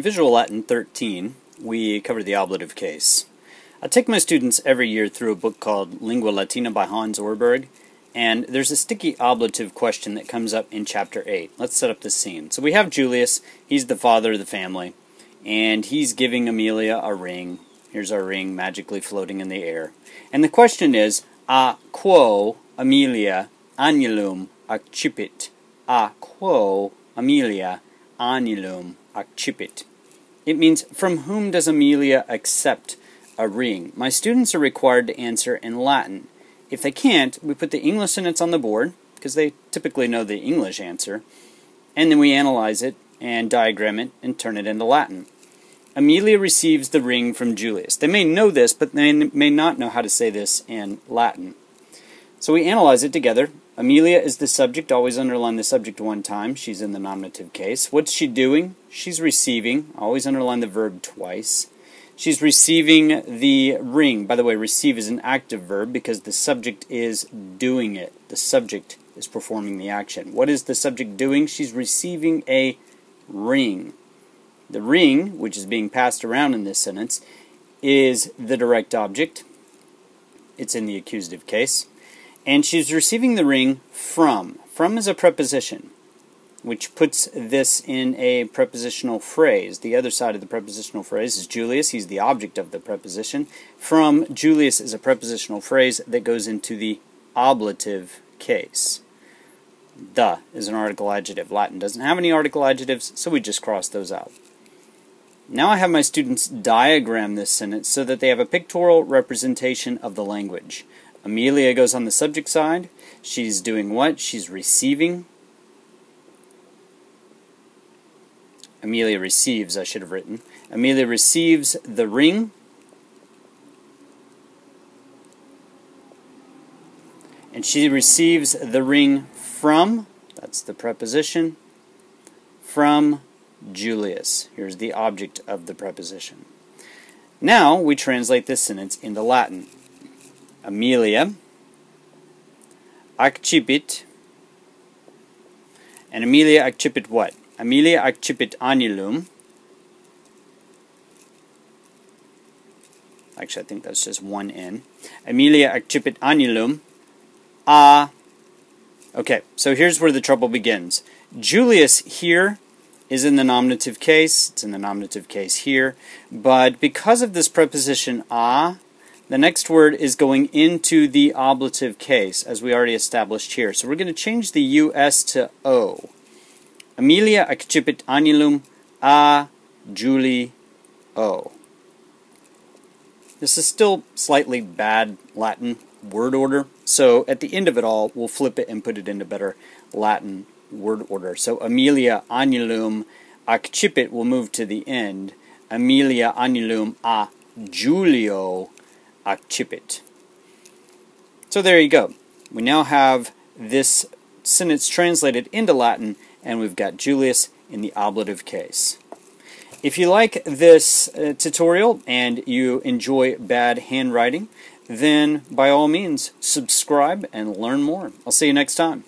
in Visual Latin 13, we cover the ablative case. I take my students every year through a book called Lingua Latina by Hans Orberg, and there's a sticky ablative question that comes up in chapter 8. Let's set up the scene. So we have Julius, he's the father of the family, and he's giving Amelia a ring. Here's our ring magically floating in the air. And the question is, a quo Amelia annulum accipit? A quo Amelia annulum accipit. It means, from whom does Amelia accept a ring? My students are required to answer in Latin. If they can't, we put the English sentence on the board, because they typically know the English answer, and then we analyze it and diagram it and turn it into Latin. Amelia receives the ring from Julius. They may know this, but they may not know how to say this in Latin. So we analyze it together Amelia is the subject. Always underline the subject one time. She's in the nominative case. What's she doing? She's receiving. Always underline the verb twice. She's receiving the ring. By the way, receive is an active verb because the subject is doing it. The subject is performing the action. What is the subject doing? She's receiving a ring. The ring, which is being passed around in this sentence, is the direct object. It's in the accusative case. And she's receiving the ring from. From is a preposition, which puts this in a prepositional phrase. The other side of the prepositional phrase is Julius. He's the object of the preposition. From Julius is a prepositional phrase that goes into the ablative case. The is an article adjective. Latin doesn't have any article adjectives, so we just cross those out. Now I have my students diagram this sentence so that they have a pictorial representation of the language. Amelia goes on the subject side. She's doing what? She's receiving. Amelia receives, I should have written. Amelia receives the ring. And she receives the ring from, that's the preposition, from Julius. Here's the object of the preposition. Now we translate this sentence into Latin. Amelia, accipit, and Amelia accipit what? Amelia accipit annulum. Actually, I think that's just one N. Amelia accipit annulum. Ah. Okay, so here's where the trouble begins. Julius here is in the nominative case. It's in the nominative case here. But because of this preposition a, the next word is going into the ablative case, as we already established here. So we're going to change the US to O. Amelia accipit annulum a Julie O. This is still slightly bad Latin word order, so at the end of it all, we'll flip it and put it into better Latin word order. So Amelia annulum accipit will move to the end. Amelia annulum a Julio accipit. So there you go. We now have this sentence translated into Latin, and we've got Julius in the ablative case. If you like this uh, tutorial and you enjoy bad handwriting, then by all means subscribe and learn more. I'll see you next time.